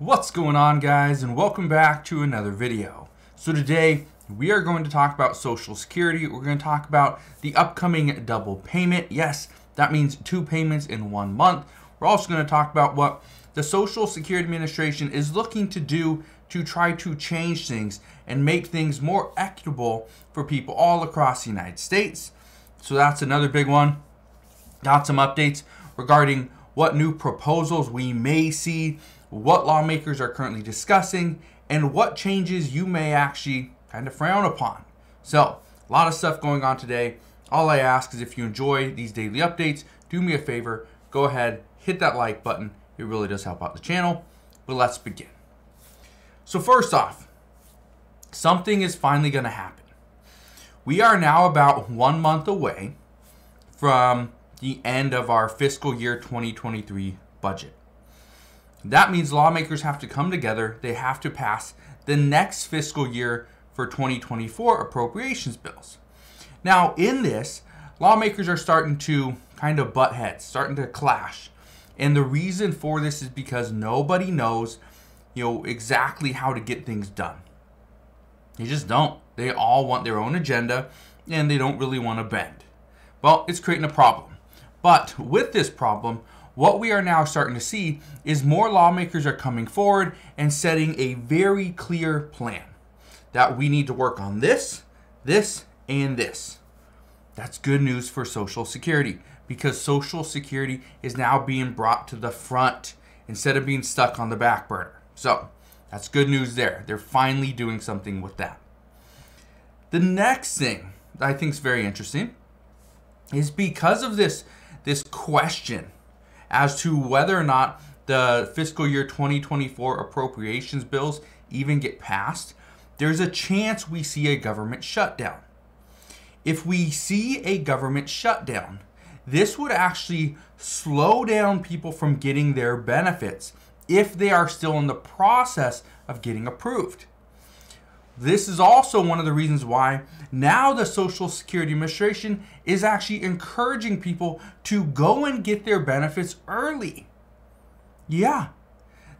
What's going on guys and welcome back to another video. So today we are going to talk about Social Security. We're going to talk about the upcoming double payment. Yes, that means two payments in one month. We're also going to talk about what the Social Security Administration is looking to do to try to change things and make things more equitable for people all across the United States. So that's another big one. Got some updates regarding what new proposals we may see, what lawmakers are currently discussing, and what changes you may actually kind of frown upon. So, a lot of stuff going on today. All I ask is if you enjoy these daily updates, do me a favor, go ahead, hit that like button. It really does help out the channel. But let's begin. So, first off, something is finally going to happen. We are now about one month away from the end of our fiscal year 2023 budget. That means lawmakers have to come together, they have to pass the next fiscal year for 2024 appropriations bills. Now, in this, lawmakers are starting to kind of butt heads, starting to clash. And the reason for this is because nobody knows, you know, exactly how to get things done. They just don't. They all want their own agenda and they don't really want to bend. Well, it's creating a problem. But with this problem, what we are now starting to see is more lawmakers are coming forward and setting a very clear plan that we need to work on this, this, and this. That's good news for Social Security because Social Security is now being brought to the front instead of being stuck on the back burner. So that's good news there. They're finally doing something with that. The next thing that I think is very interesting is because of this this question as to whether or not the fiscal year 2024 appropriations bills even get passed, there's a chance we see a government shutdown. If we see a government shutdown, this would actually slow down people from getting their benefits if they are still in the process of getting approved. This is also one of the reasons why now the Social Security Administration is actually encouraging people to go and get their benefits early. Yeah,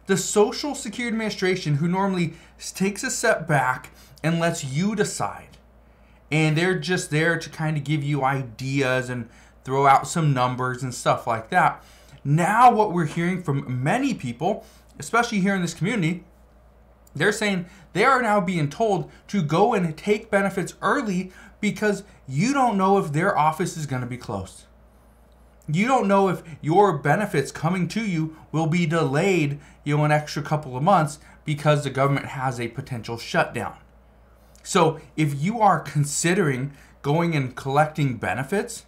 the Social Security Administration, who normally takes a step back and lets you decide, and they're just there to kind of give you ideas and throw out some numbers and stuff like that. Now, what we're hearing from many people, especially here in this community, they're saying they are now being told to go and take benefits early because you don't know if their office is going to be closed. You don't know if your benefits coming to you will be delayed, you know, an extra couple of months because the government has a potential shutdown. So, if you are considering going and collecting benefits,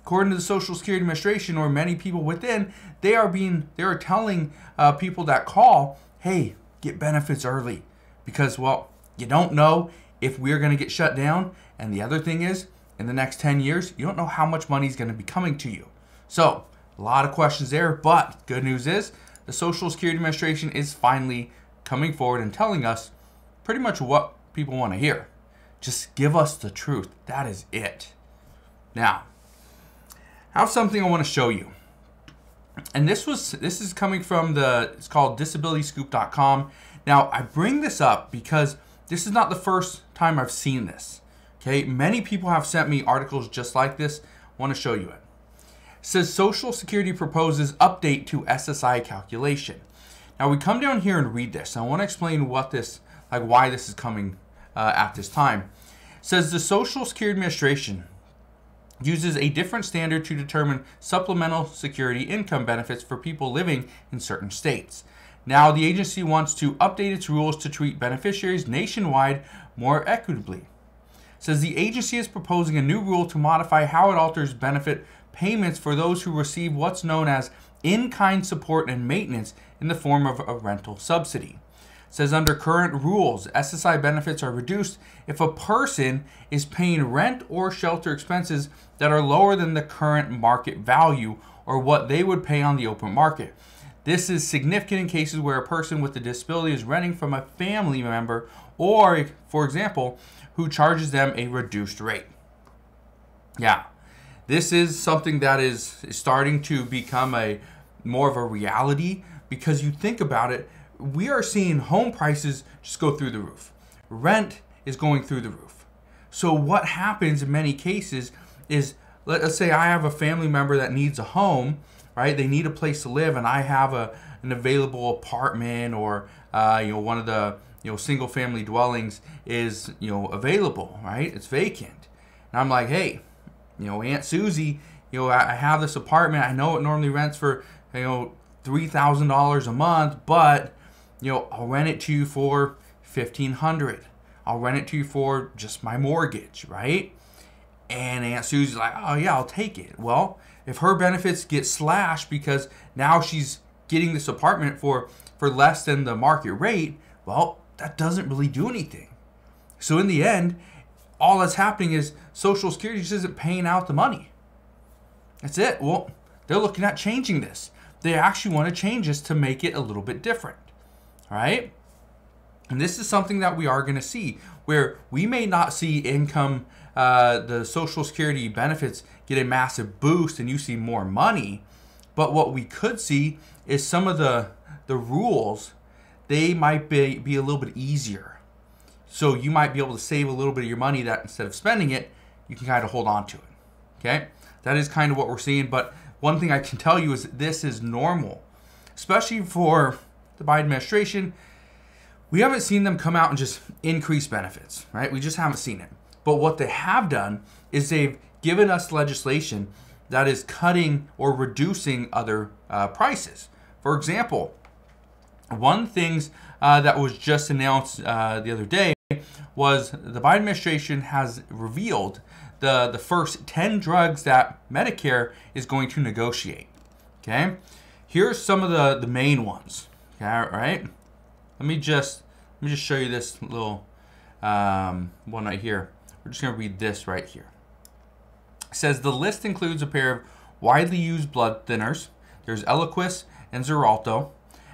according to the Social Security Administration or many people within, they are being they are telling uh, people that call, "Hey, get benefits early because, well, you don't know if we're going to get shut down. And the other thing is, in the next 10 years, you don't know how much money is going to be coming to you. So, a lot of questions there, but good news is the Social Security Administration is finally coming forward and telling us pretty much what people want to hear. Just give us the truth. That is it. Now, I have something I want to show you and this was this is coming from the it's called disabilityscoop.com. Now I bring this up because this is not the first time I've seen this. Okay, many people have sent me articles just like this. I want to show you it. it. Says Social Security proposes update to SSI calculation. Now we come down here and read this. I want to explain what this like why this is coming uh, at this time. It says the Social Security Administration uses a different standard to determine supplemental security income benefits for people living in certain states. Now, the agency wants to update its rules to treat beneficiaries nationwide more equitably. It says the agency is proposing a new rule to modify how it alters benefit payments for those who receive what's known as in kind support and maintenance in the form of a rental subsidy says under current rules, SSI benefits are reduced if a person is paying rent or shelter expenses that are lower than the current market value or what they would pay on the open market. This is significant in cases where a person with a disability is renting from a family member or, for example, who charges them a reduced rate. Yeah, this is something that is starting to become a more of a reality because you think about it we are seeing home prices just go through the roof. Rent is going through the roof. So what happens in many cases is let's say I have a family member that needs a home, right? They need a place to live, and I have a an available apartment or uh, you know one of the you know single family dwellings is you know available, right? It's vacant, and I'm like, hey, you know Aunt Susie, you know I have this apartment. I know it normally rents for you know three thousand dollars a month, but you know I'll rent it to you for fifteen hundred. I'll rent it to you for just my mortgage, right? And Aunt Susie's like, oh yeah, I'll take it. Well, if her benefits get slashed because now she's getting this apartment for for less than the market rate, well, that doesn't really do anything. So in the end, all that's happening is Social Security just isn't paying out the money. That's it. Well, they're looking at changing this. They actually want to change this to make it a little bit different. Right? And this is something that we are going to see where we may not see income, uh, the Social Security benefits get a massive boost and you see more money. But what we could see is some of the, the rules, they might be, be a little bit easier. So you might be able to save a little bit of your money that instead of spending it, you can kind of hold on to it. Okay? That is kind of what we're seeing. But one thing I can tell you is this is normal, especially for the Biden administration we haven't seen them come out and just increase benefits, right? We just haven't seen it. But what they have done is they've given us legislation that is cutting or reducing other uh, prices. For example, one things uh, that was just announced uh, the other day was the Biden administration has revealed the, the first 10 drugs that Medicare is going to negotiate. Okay, here's some of the, the main ones. All right. Let me just let me just show you this little um, one right here. We're just going to read this right here. It says the list includes a pair of widely used blood thinners. There's Eliquis and Xarelto,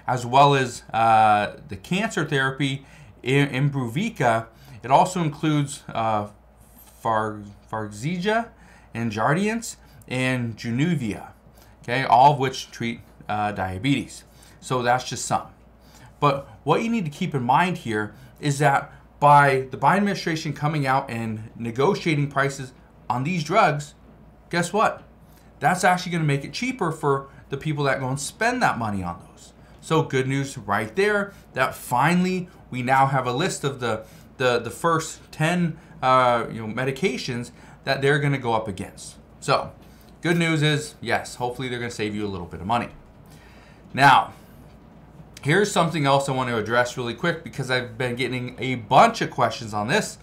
as well as uh, the cancer therapy Imbruvica. It also includes uh, Far Farxiga and Jardiance and Januvia, okay, all of which treat uh, diabetes. So that's just some. But what you need to keep in mind here is that by the Biden administration coming out and negotiating prices on these drugs, guess what? That's actually going to make it cheaper for the people that go and spend that money on those. So good news right there that finally we now have a list of the the, the first 10 uh, you know medications that they're going to go up against. So good news is yes, hopefully they're going to save you a little bit of money. Now, Here's something else I want to address really quick because I've been getting a bunch of questions on this.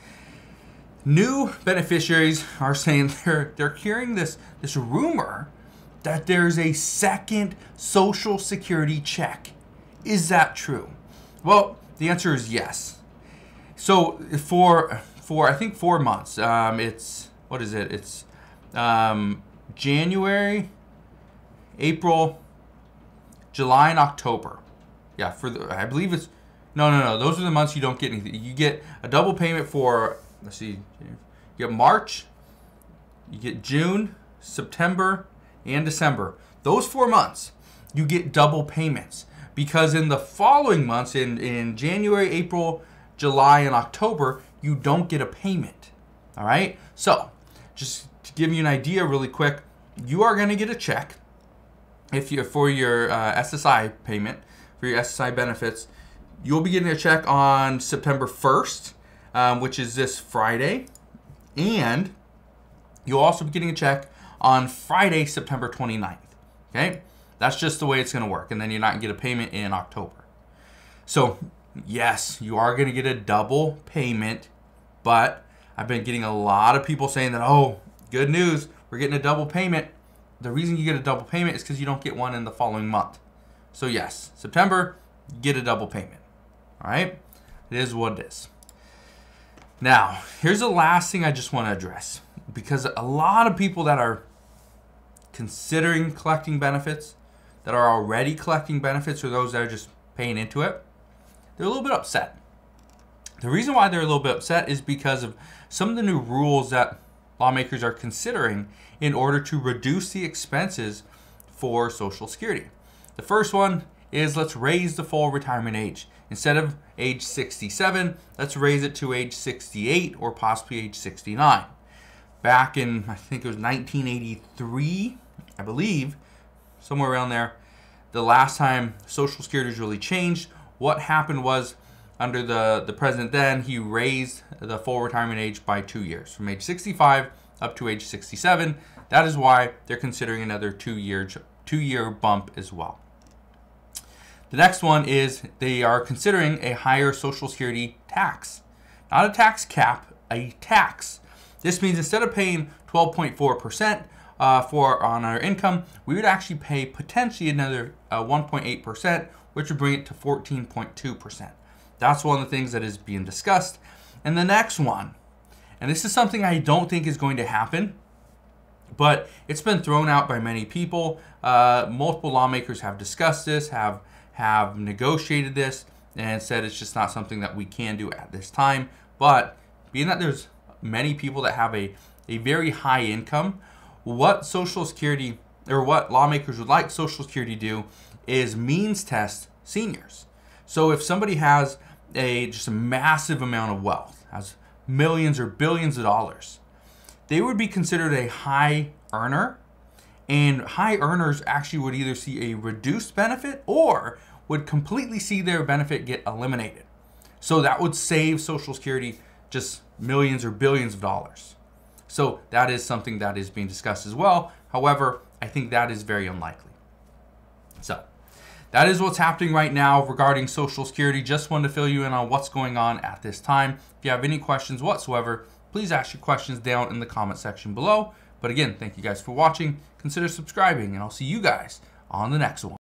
New beneficiaries are saying they're they're hearing this this rumor that there's a second social security check. Is that true? Well, the answer is yes. So for for I think four months, um, it's what is it? It's um, January, April, July, and October. Yeah, for the I believe it's no no no. Those are the months you don't get anything. You get a double payment for let's see, you get March, you get June, September, and December. Those four months, you get double payments because in the following months, in in January, April, July, and October, you don't get a payment. All right. So just to give you an idea, really quick, you are going to get a check if you for your uh, SSI payment for your SSI benefits. You'll be getting a check on September 1st, um, which is this Friday. And you'll also be getting a check on Friday, September 29th. Okay? That's just the way it's going to work. And then you're not going to get a payment in October. So, yes, you are going to get a double payment. But I've been getting a lot of people saying that, oh, good news, we're getting a double payment. The reason you get a double payment is because you don't get one in the following month. So yes, September, get a double payment. All right? It is what it is. Now, here's the last thing I just want to address because a lot of people that are considering collecting benefits, that are already collecting benefits, or those that are just paying into it, they're a little bit upset. The reason why they're a little bit upset is because of some of the new rules that lawmakers are considering in order to reduce the expenses for Social Security. The first one is let's raise the full retirement age. Instead of age 67, let's raise it to age 68 or possibly age 69. Back in, I think it was 1983, I believe, somewhere around there, the last time Social Security was really changed, what happened was under the, the president then, he raised the full retirement age by two years, from age 65 up to age 67. That is why they're considering another two year two year bump as well. The next one is they are considering a higher Social Security tax. Not a tax cap, a tax. This means instead of paying 12.4% uh, for on our income, we would actually pay potentially another uh, 1.8%, which would bring it to 14.2%. That's one of the things that is being discussed. And the next one, and this is something I don't think is going to happen, but it's been thrown out by many people. Uh, multiple lawmakers have discussed this, have have negotiated this, and said it's just not something that we can do at this time. But being that there's many people that have a, a very high income, what Social Security or what lawmakers would like Social Security to do is means test seniors. So if somebody has a just a massive amount of wealth, has millions or billions of dollars, they would be considered a high earner. And high earners actually would either see a reduced benefit or would completely see their benefit get eliminated. So that would save Social Security just millions or billions of dollars. So that is something that is being discussed as well. However, I think that is very unlikely. So that is what's happening right now regarding Social Security. Just wanted to fill you in on what's going on at this time. If you have any questions whatsoever, please ask your questions down in the comment section below. But again, thank you guys for watching. Consider subscribing, and I'll see you guys on the next one.